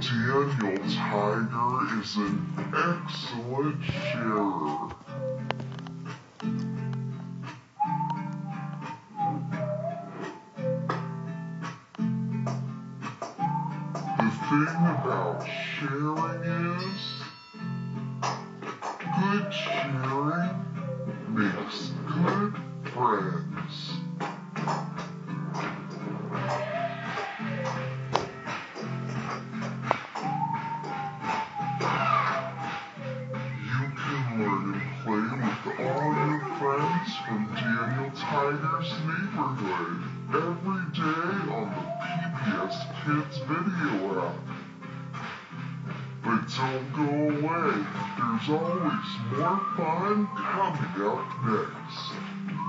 Daniel Tiger is an excellent sharer. The thing about sharing is good sharing makes good friends. Friends from Daniel Tiger's neighborhood every day on the PBS Kids video app. But don't go away. There's always more fun coming up next.